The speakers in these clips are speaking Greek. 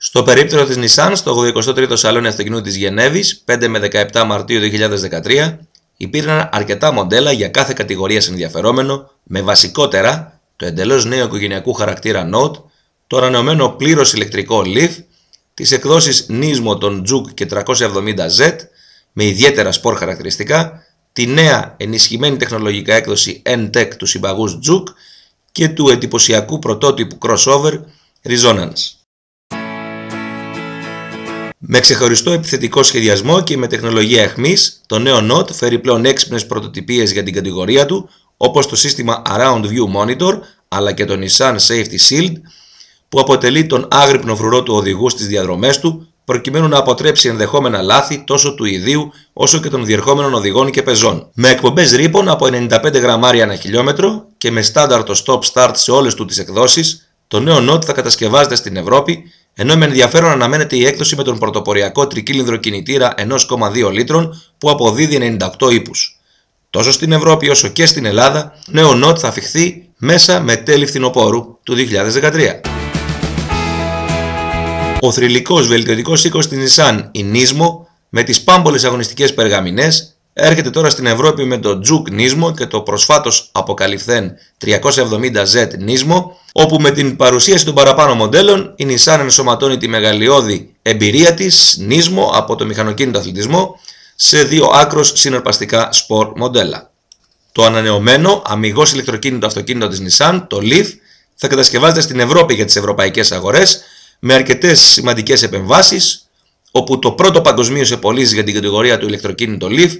Στο περίπτερο της Nissan, στο 83ο Σαλόνι Αυτοκινήτου της Γενέβης, 5 με 17 Μαρτίου 2013, υπήρχαν αρκετά μοντέλα για κάθε κατηγορία ενδιαφερόμενο, με βασικότερα το εντελώς νέο οικογενειακού χαρακτήρα Note, το ανανεωμένο πλήρως ηλεκτρικό Leaf, τις εκδόσεις Nismo των Juke και 370Z, με ιδιαίτερα σπορ χαρακτηριστικά, τη νέα ενισχυμένη τεχνολογικά έκδοση N-Tech του συμπαγούς Juke και του εντυπωσιακού πρωτότυπου crossover Resonance. Με ξεχωριστό επιθετικό σχεδιασμό και με τεχνολογία εχμής, το νέο Note φέρει πλέον έξυπνες πρωτοτυπίες για την κατηγορία του, όπως το σύστημα Around View Monitor, αλλά και το Nissan Safety Shield, που αποτελεί τον άγρυπνο φρουρό του οδηγού στις διαδρομές του, προκειμένου να αποτρέψει ενδεχόμενα λάθη τόσο του ιδίου όσο και των διερχόμενων οδηγών και πεζών. Με εκπομπές ρήπων από 95 γραμμάρια ανά χιλιόμετρο και με στάνταρτο stop-start σε όλες του τις εκδόσεις, το νέο Note θα κατασκευάζεται στην Ευρώπη ενώ με ενδιαφέρον αναμένεται η έκδοση με τον πρωτοποριακό τρικύλινδρο κινητήρα 1,2 λίτρων που αποδίδει 98 ύπους. Τόσο στην Ευρώπη όσο και στην Ελλάδα, νέο Note θα αφιχθεί μέσα με τέλη φθινοπόρου του 2013. Ο θρηλυκός βελτιωτικός οίκος της Nissan, η Nismo, με τις πάμπολες αγωνιστικές περγαμηνές, έρχεται τώρα στην Ευρώπη με το Juke Nismo και το προσφάτως αποκαλυφθέν 370Z Nismo, όπου με την παρουσίαση των παραπάνω μοντέλων η Nissan ενσωματώνει τη μεγαλειώδη εμπειρία της Nismo από το μηχανοκίνητο αθλητισμό σε δύο άκρος συναρπαστικά sport μοντέλα. Το ανανεωμένο αμυγός ηλεκτροκίνητο αυτοκίνητο της Nissan, το Leaf, θα κατασκευάζεται στην Ευρώπη για τις ευρωπαϊκές αγορές με αρκετές σημαντικές επεμβάσεις, όπου το πρώτο παγκοσμίως σε πωλήσει για την κατηγορία του ηλεκτροκίνητο Leaf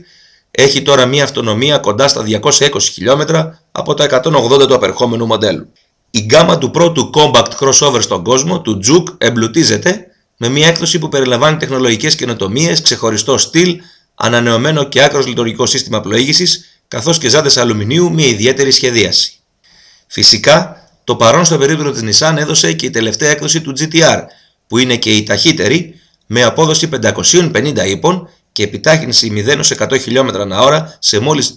έχει τώρα μια αυτονομία κοντά στα 220 χιλιόμετρα από τα 180 του απερχόμενου μοντέλου. Η γκάμα του πρώτου compact crossover στον κόσμο, του Juke, εμπλουτίζεται με μια έκδοση που περιλαμβάνει τεχνολογικές καινοτομίες, ξεχωριστό στυλ, ανανεωμένο και άκρος λειτουργικό σύστημα πλοήγησης, καθώς και ζάντες αλουμινίου με ιδιαίτερη σχεδίαση. Φυσικά, το παρόν στο περίπτωρο της Nissan έδωσε και η τελευταία έκδοση του GTR, που είναι και η ταχύτερη, με απόδοση 550 ύπων και επιτάχυνση 0-100 χιλιόμετρα ανά ώρα σε μόλις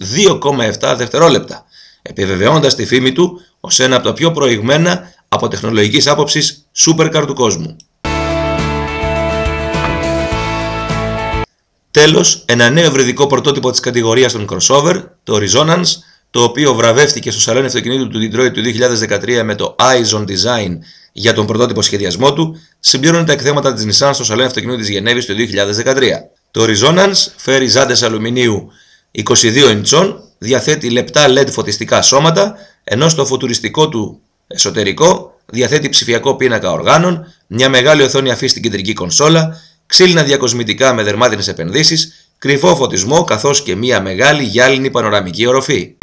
2,7 δευτερόλεπτα, επιβεβαιώντας τη φήμη του ως ένα από τα πιο προηγμένα από τεχνολογικής άποψης supercar του κόσμου. Τέλος, ένα νέο ευρυδικό πρωτότυπο της κατηγορίας των crossover, το Resonance, το οποίο βραβεύτηκε στο σαλόνι αυτοκινήτου του Detroit του 2013 με το Eyes on Design για τον πρωτότυπο σχεδιασμό του, συμπλήρωνε τα εκθέματα της Nissan στο σαλόνι αυτοκινήτου της Γενέβης του 2013. Το Resonance φέρει ζάντες αλουμινίου 22 ιντσών, διαθέτει λεπτά LED φωτιστικά σώματα, ενώ στο φωτουριστικό του εσωτερικό διαθέτει ψηφιακό πίνακα οργάνων, μια μεγάλη οθόνη αφή στην κεντρική κονσόλα, ξύλινα διακοσμητικά με δερμάτινες επενδύσεις, κρυφό φωτισμό καθώς και μια μεγάλη γυάλινη πανοραμική οροφή.